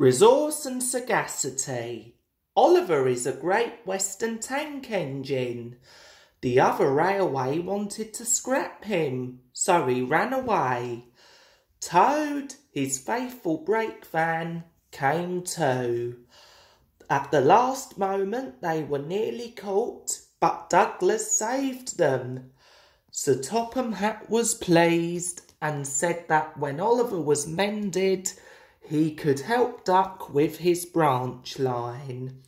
Resource and sagacity. Oliver is a Great Western tank engine. The other railway wanted to scrap him, so he ran away. Toad, his faithful brake van, came too. At the last moment they were nearly caught, but Douglas saved them. Sir Topham Hatt was pleased and said that when Oliver was mended, he could help Duck with his branch line.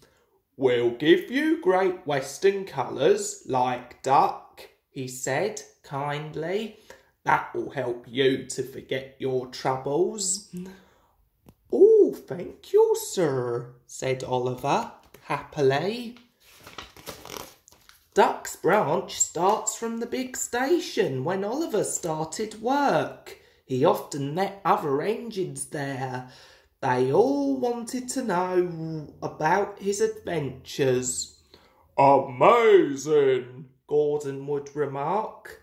We'll give you Great Western colours like Duck, he said kindly. That will help you to forget your troubles. Mm-hmm. Oh, thank you, sir, said Oliver happily. Duck's branch starts from the big station when Oliver started work. He often met other engines there. They all wanted to know about his adventures. Amazing, Gordon would remark.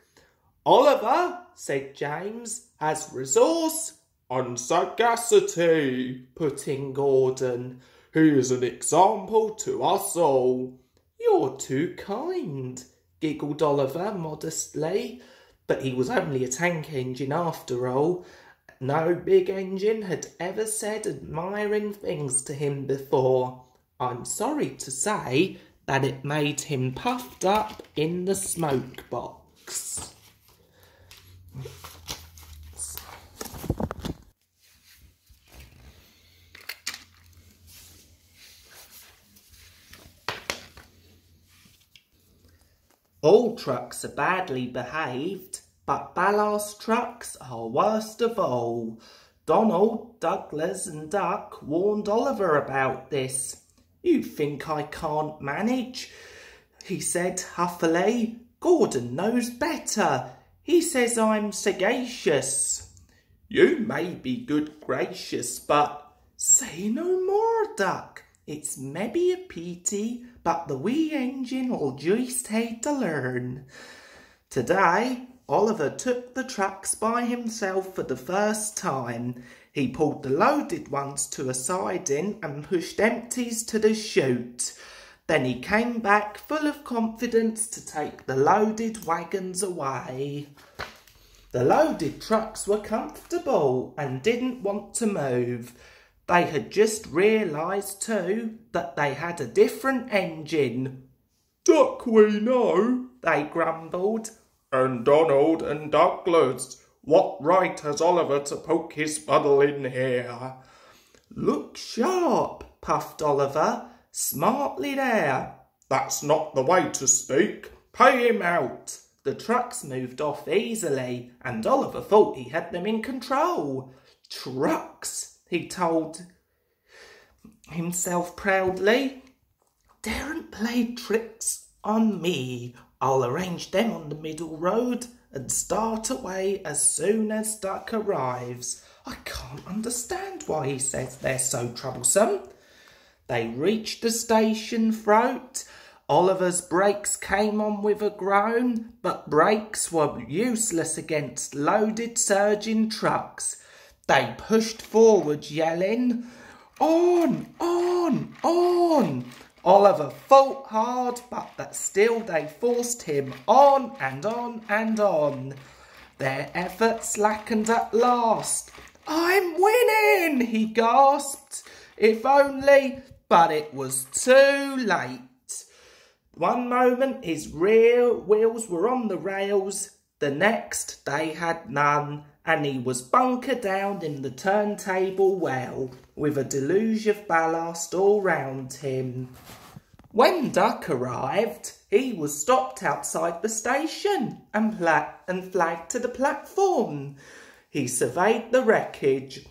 Oliver, said James, has resource and sagacity, put in Gordon. He is an example to us all. You're too kind, giggled Oliver modestly. But he was only a tank engine after all. No big engine had ever said admiring things to him before. I'm sorry to say that it made him puffed up in the smoke box. All trucks are badly behaved, but ballast trucks are worst of all. Donald, Douglas and Duck warned Oliver about this. You think I can't manage? He said huffily. Gordon knows better. He says I'm sagacious. You may be good gracious, but say no more, Duck. It's maybe a pity, but the wee engine'll just hate to learn. Today, Oliver took the trucks by himself for the first time. He pulled the loaded ones to a siding and pushed empties to the chute. Then he came back full of confidence to take the loaded wagons away. The loaded trucks were comfortable and didn't want to move. They had just realised too that they had a different engine. Duck we know, they grumbled. And Donald and Douglas, what right has Oliver to poke his fuddle in here? Look sharp, puffed Oliver. Smartly there. That's not the way to speak. Pay him out. The trucks moved off easily, and Oliver thought he had them in control. Trucks, he told himself proudly. Daren't play tricks on me. I'll arrange them on the middle road and start away as soon as Duck arrives. I can't understand why he says they're so troublesome. They reached the station throat. Oliver's brakes came on with a groan, but brakes were useless against loaded surging trucks. They pushed forward, yelling, On, on, on! Oliver fought hard, but that still they forced him on and on and on. Their efforts slackened at last. I'm winning, he gasped. If only, but it was too late. One moment his rear wheels were on the rails, the next they had none, and he was bunkered down in the turntable well, with a deluge of ballast all round him. When Duck arrived, he was stopped outside the station and, pla- and flagged to the platform. He surveyed the wreckage.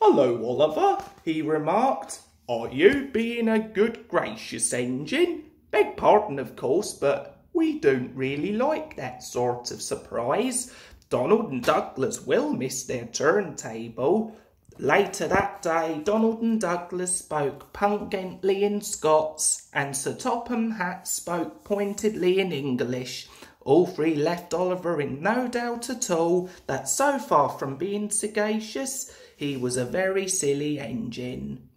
Hello, Oliver, he remarked. Are you being a good gracious engine? Beg pardon, of course, but we don't really like that sort of surprise. Donald and Douglas will miss their turntable. Later that day, Donald and Douglas spoke pungently in Scots, and Sir Topham Hatt spoke pointedly in English. All three left Oliver in no doubt at all that so far from being sagacious, he was a very silly engine.